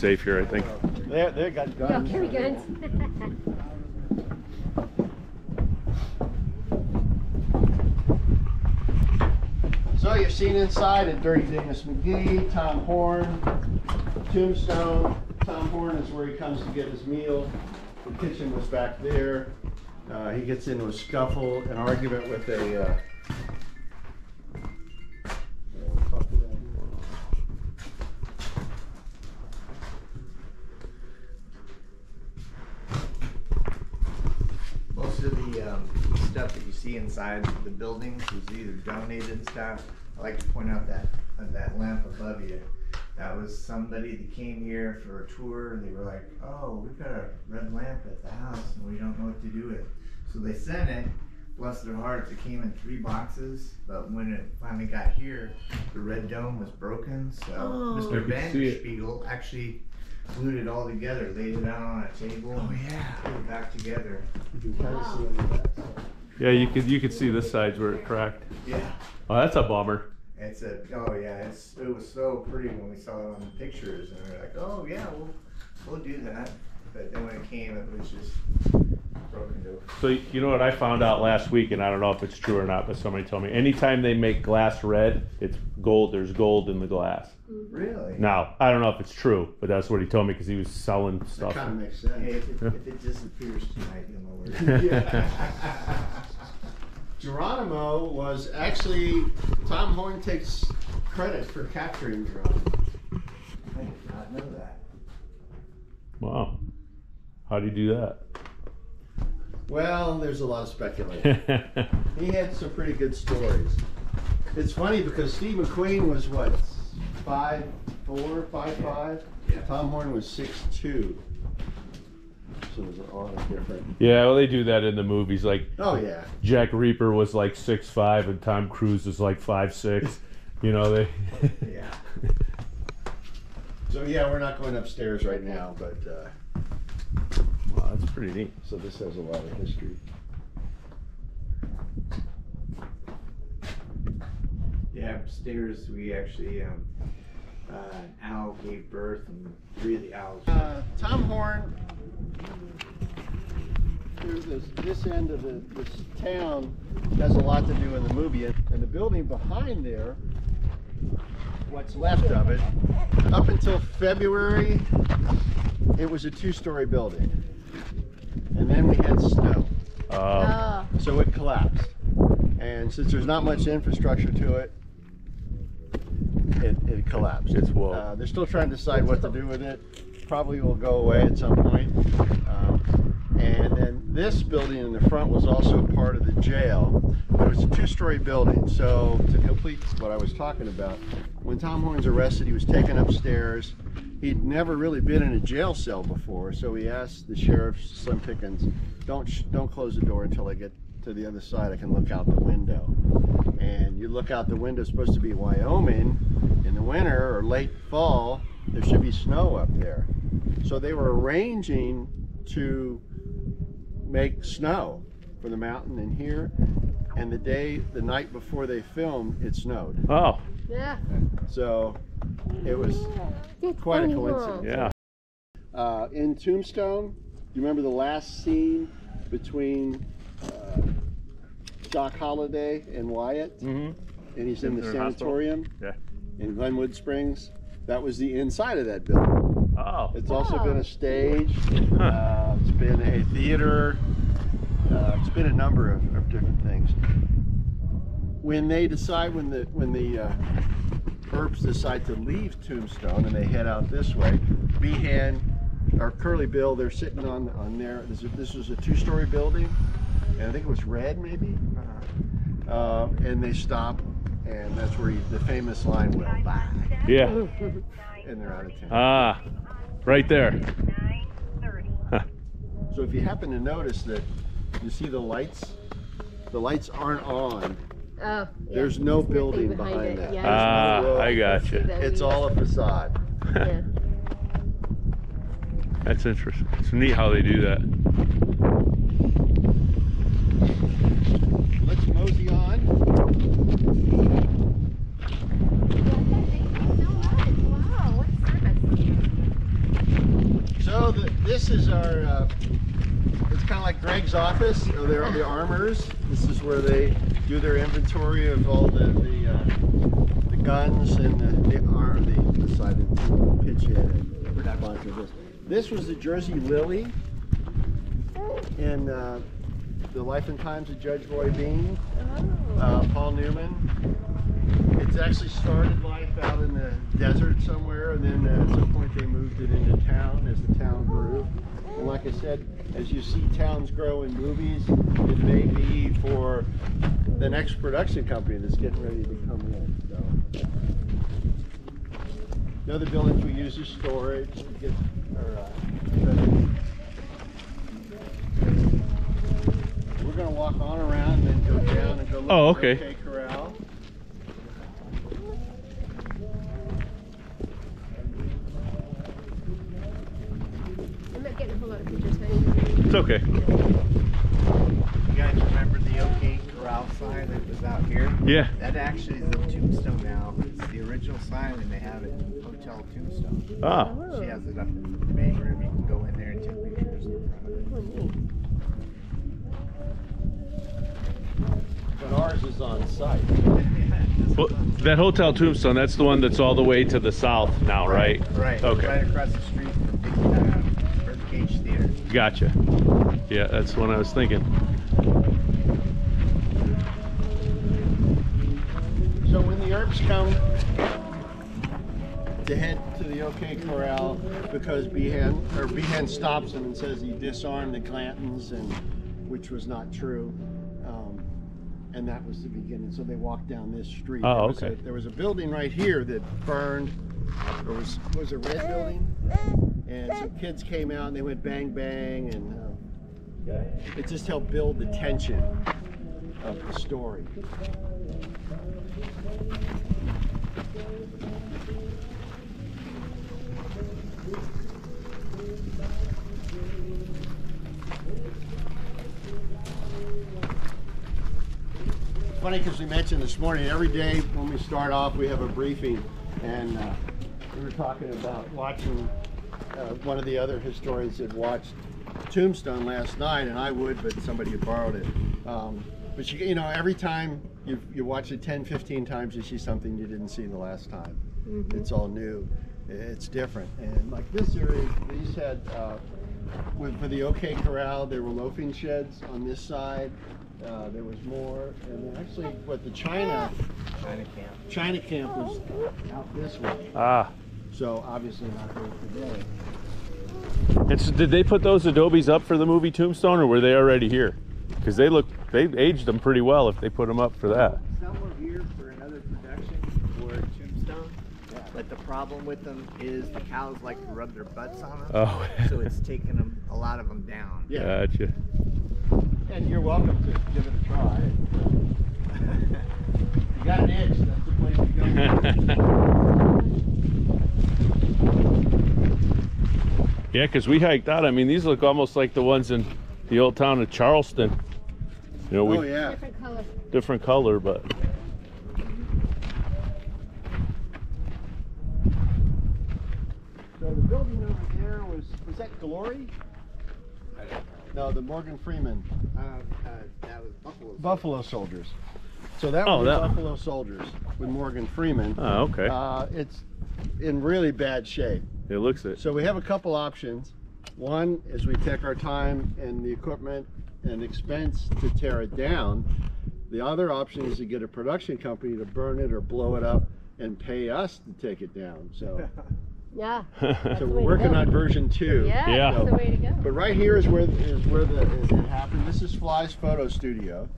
safe here, I think. They, they got Yeah, guns. carry guns. So you've seen inside at Dirty Dingus Magee, Tom Horn, Tombstone. Tom Horn is where he comes to get his meal. The kitchen was back there. Uh, he gets into a scuffle, an argument with a. Uh, see inside the buildings is either donated and stuff. I like to point out that uh, that lamp above you. That was somebody that came here for a tour. and They were like, "Oh, we've got a red lamp at the house, and we don't know what to do with it." So they sent it. Bless their hearts, it came in three boxes. But when it finally got here, the red dome was broken. So Oh. I Mr. could see it. Vanderspiegel actually glued it all together, laid it out on a table, Oh, and yeah. put it back together. you can kind of see on the back side. Yeah, you could, you could see this side's where it cracked. Yeah. Oh, that's a bummer. It's a oh yeah, it's it was so pretty when we saw it on the pictures, and we are like, oh yeah, we'll we'll do that. But then when it came, it was just broken to. So you know what I found out last week, and I don't know if it's true or not, but somebody told me anytime they make glass red, it's gold. There's gold in the glass. Really? Now I don't know if it's true, but that's what he told me because he was selling That stuff. kind of makes Hey, sense. if it, if it disappears tonight, you'll know where. it is. Geronimo was actually Tom Horn takes credit for capturing Geronimo. I did not know that. Wow, how do you do that? Well, there's a lot of speculation. that? he had some pretty good stories. It's funny because Steve McQueen was what five four, five five. Yeah. Tom Horn was six two. So there's a lot of different. yeah, well they do that in the movies. Like Oh yeah. Jack Reacher was like six five, and Tom Cruise is like five six. You know they. Yeah. So yeah, we're not going upstairs right now, but uh, wow, that's pretty neat. so this has a lot of history. Upstairs we actually um, uh, an owl gave birth, and three of the owls. Uh, Tom Horn, through this, this end of the, this town, has a lot to do in the movie. And the building behind there, what's left of it, up until February, it was a two-story building. And then we had snow, Uh, Oh, so it collapsed. And since there's not much infrastructure to it, it, it collapsed. It's woke. Uh, they're still trying to decide what to do with it. Probably will go away at some point. Um, and then this building in the front was also part of the jail. It was a two-story building. So to complete what I was talking about, when Tom Horn's arrested, he was taken upstairs. He'd never really been in a jail cell before, so he asked the sheriff, Slim Pickens, "Don't sh- don't close the door until I get to the other side. I can look out the window." And you look out the window. It's supposed to be Wyoming in the winter or late fall. There should be snow up there. So they were arranging to make snow for the mountain in here. And the day, the night before they filmed, it snowed. oh, yeah. So it was It's quite a coincidence. yeah. uh, in Tombstone. You remember the last scene between uh, Doc Holliday and Wyatt? hmm And he's in In the their hospital? sanatorium Yeah. in Glenwood Springs. That was the inside of that building. Oh. It's also been a stage. Huh. Uh, it's been a theater. Uh, it's been a number of, of different things. When they decide, when the when the uh, Earps decide to leave Tombstone and they head out this way, Behan or Curly Bill, they're sitting on on there. This, is- this was a two-story building, and I think it was red maybe. Uh, and they stop, and that's where he, the famous line will back, Yeah. and they're out of town. Ah, right there. So if you happen to notice that you see the lights, the lights aren't on. Oh, yeah. There's no Thing building behind it. that. Yeah, Ah, no. I got see you. It's all a facade. Yeah. That's interesting. It's neat how they do that. Let's mosey on. Wow. this is our, uh, it's office, or there are the armors. This is where they do their inventory of all the, the, uh, the guns and the, the arm, the, decided to pitch in and sponsored this. This was the Jersey Lily in uh, the Life and Times of Judge Roy Bean, uh, Paul Newman. It's actually started life out in the desert somewhere, and then at some point they moved it into town as the town grew. And like I said, as you see towns grow in movies, it may be for the next production company that's getting ready to come in. So. The other buildings we use as storage. We get our, uh, we're gonna walk on around and then go down and go look Oh, at the okay. OK Corral. I'm not getting a whole lot of pictures, honey. It's okay. You guys remember the OK Corral sign that was out here? Yeah. That actually is a tombstone now. It's the original sign, and they have it in Hotel Tombstone. Ah. She has it up in the main room. You can go in there and take pictures in front of it. Oh, neat. But ours is on site. Well, that Hotel Tombstone, that's the one that's all the way to the south now, right? Right. Okay. Right across the street from Big uh, Birdcage Theater. Gotcha. Yeah, that's what I was thinking. So when the Earps come to head to the OK Corral because Behan or Behan stops them and says he disarmed the Clantons and which was not true. Um, and that was the beginning. So they walked down this street. Oh, There was okay. A, there was a building right here that burned. There was was a red building, and some kids came out and they went bang bang, and uh, it just helped build the tension of the story. Funny because we mentioned this morning, every day when we start off, we have a briefing, and uh, we were talking about watching. Uh, one of the other historians had watched Tombstone last night, and I would, but somebody had borrowed it. Um, but you, you know, every time you, you watch it 10, 15 times, you see something you didn't see the last time. It's all new. It's different. And like this area, these had, uh, with, for the OK Corral, there were loafing sheds on this side. Uh, there was more, and then actually, what the China China camp. China camp was out this way. Ah. So obviously not there today. And so did they put those adobes up for the movie Tombstone, or were they already here? Because they look, they aged them pretty well if they put them up for that. Some were here for another production for Tombstone, but the problem with them is the cows like to rub their butts on them, Oh. so it's taken them a lot of them down. Yeah, Gotcha. and you're welcome to give it a try. You got an itch, that's the place to go. yeah, because we hiked out. I mean, these look almost like the ones in the old town of Charleston. You know, we Oh yeah. Different color. different color, but So the building over there was was that Glory? No, the Morgan Freeman Uh, uh, that was Buffalo. Buffalo Soldiers. So that Oh, was that- Buffalo Soldiers with Morgan Freeman. oh, okay. Uh, it's in really bad shape. it looks it. So we have a couple options. One is we take our time and the equipment and expense to tear it down. The other option is to get a production company to burn it or blow it up and pay us to take it down. So, Yeah. so we're working on version two. Yeah, Yeah. that's the way to go. But right here is where is where the is it happened. This is Fly's photo studio,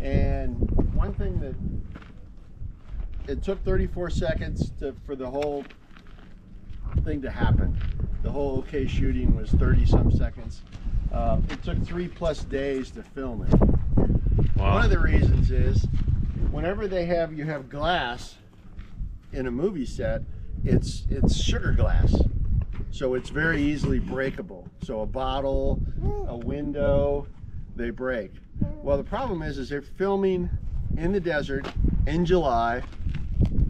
and one thing that it took 34 seconds to, for the whole thing to happen. The whole OK shooting was 30 some seconds. Uh, it took three plus days to film it. One of the reasons is whenever they have you have glass in a movie set, it's it's sugar glass. So it's very easily breakable. So a bottle, a window, they break. Well, the problem is is they're filming in the desert in July.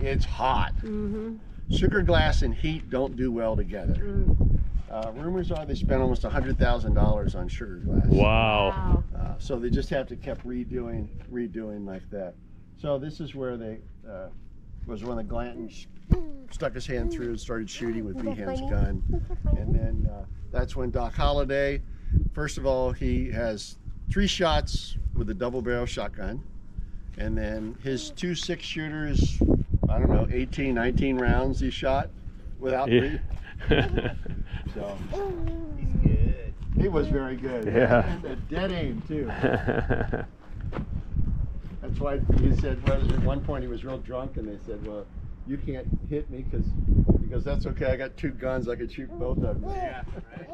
It's hot. Mm-hmm. Sugar glass and heat don't do well together. Mm. Uh, rumors are they spent almost hundred thousand dollars on sugar glass. Wow. Uh, so they just have to kept redoing, redoing like that. So this is where they uh, was when the Clanton sh- stuck his hand through and started shooting with Behan's gun, and then uh, that's when Doc Holliday. First of all, he has three shots with a double barrel shotgun, and then his two six shooters. I don't know, 18, 19 rounds he shot without Yeah. re- so He's good. he was very good. Yeah. and a dead aim too. That's why he said, well, at one point he was real drunk, and they said, well, you can't hit me because because that's okay. I got two guns. I could shoot both of them. Yeah, right.